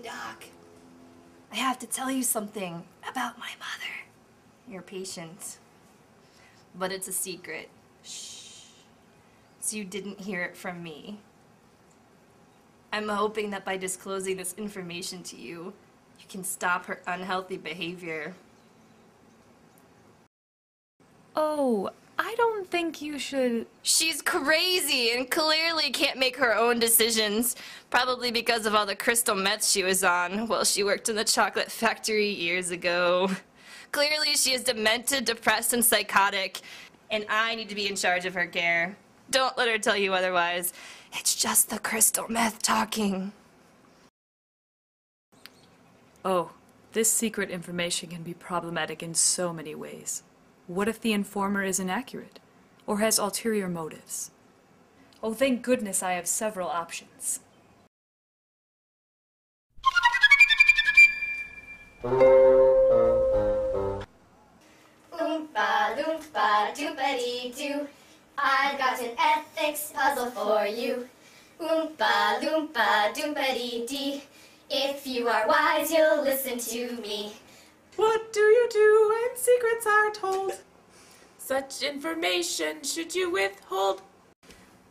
Doc. I have to tell you something about my mother, your patient. But it's a secret. Shh. So you didn't hear it from me. I'm hoping that by disclosing this information to you, you can stop her unhealthy behavior. Oh, don't think you should. She's crazy and clearly can't make her own decisions. Probably because of all the crystal meth she was on while she worked in the chocolate factory years ago. Clearly she is demented, depressed, and psychotic, and I need to be in charge of her care. Don't let her tell you otherwise. It's just the crystal meth talking. Oh, this secret information can be problematic in so many ways. What if the informer is inaccurate? Or has ulterior motives? Oh, thank goodness I have several options. Oompa loompa doopity doo. I've got an ethics puzzle for you. Oompa loompa doopity dee. If you are wise, you'll listen to me. What do you do when secrets are told? Such information should you withhold?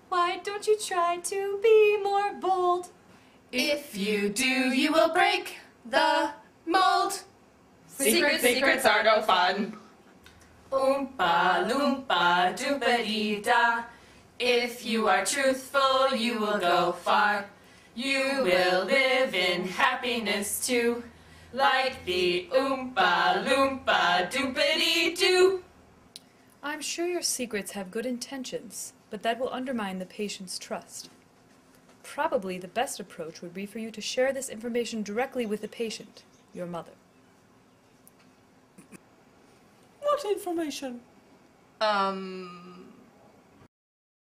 Why don't you try to be more bold? If you do, you will break the mold. Secret secrets are no fun. Oompa loompa doopity da. If you are truthful, you will go far. You will live in happiness too. Like the Oompa loompa doopity doo. I'm sure your secrets have good intentions, but that will undermine the patient's trust. Probably the best approach would be for you to share this information directly with the patient, your mother. What information? Um,